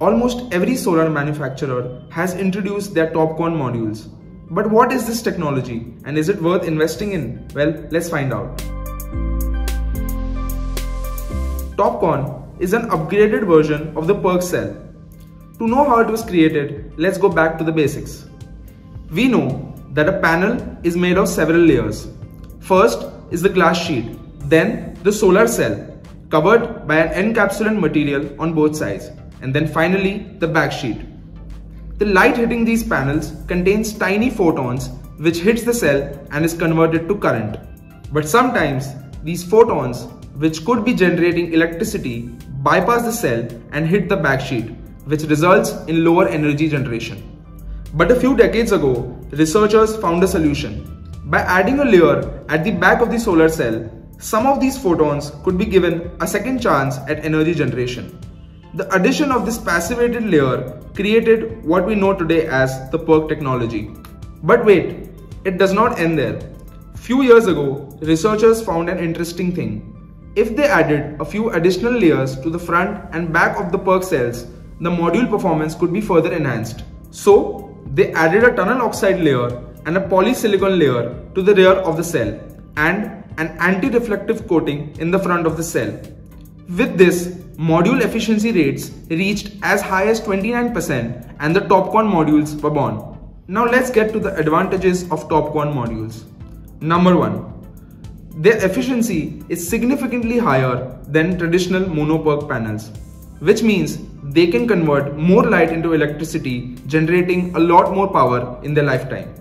almost every solar manufacturer has introduced their TOPCon modules. But what is this technology and is it worth investing in? Well, let's find out. TOPCon is an upgraded version of the PERC cell. To know how it was created, let's go back to the basics. We know that a panel is made of several layers. First is the glass sheet, then the solar cell covered by an encapsulant material on both sides and then finally the backsheet. The light hitting these panels contains tiny photons which hits the cell and is converted to current. But sometimes these photons which could be generating electricity bypass the cell and hit the backsheet which results in lower energy generation. But a few decades ago, researchers found a solution. By adding a layer at the back of the solar cell, some of these photons could be given a second chance at energy generation. The addition of this passivated layer created what we know today as the PERC technology. But wait, it does not end there. Few years ago, researchers found an interesting thing. If they added a few additional layers to the front and back of the PERC cells, the module performance could be further enhanced. So, they added a tunnel oxide layer and a polysilicon layer to the rear of the cell and an anti-reflective coating in the front of the cell. With this, module efficiency rates reached as high as 29% and the TOPCon modules were born. Now let's get to the advantages of TOPCon modules. Number 1. Their efficiency is significantly higher than traditional mono panels, which means they can convert more light into electricity, generating a lot more power in their lifetime.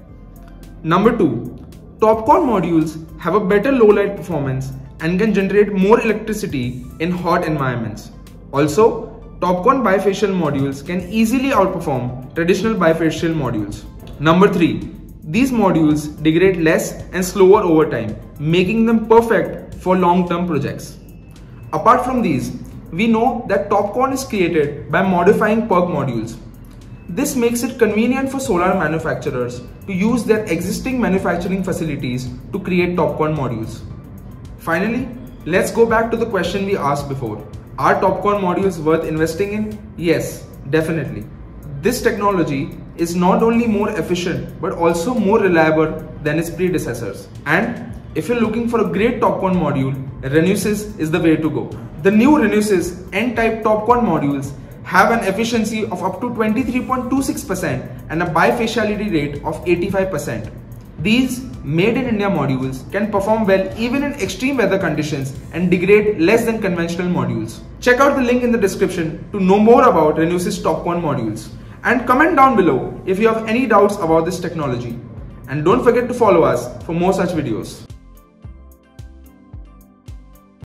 Number 2. TOPCon modules have a better low light performance and can generate more electricity in hot environments. Also, TOPCon bifacial modules can easily outperform traditional bifacial modules. Number 3. These modules degrade less and slower over time, making them perfect for long-term projects. Apart from these, we know that TOPCon is created by modifying PERC modules. This makes it convenient for solar manufacturers to use their existing manufacturing facilities to create TOPCon modules. Finally, let's go back to the question we asked before. Are TOPCon modules worth investing in? Yes, definitely. This technology is not only more efficient but also more reliable than its predecessors. And if you're looking for a great TOPCon module, RenewSys is the way to go. The new RenewSys N-type TOPCon modules have an efficiency of up to 23.26% and a bifaciality rate of 85%. These made in India modules can perform well even in extreme weather conditions and degrade less than conventional modules. Check out the link in the description to know more about RenewSys Top 1 modules and comment down below if you have any doubts about this technology. And don't forget to follow us for more such videos.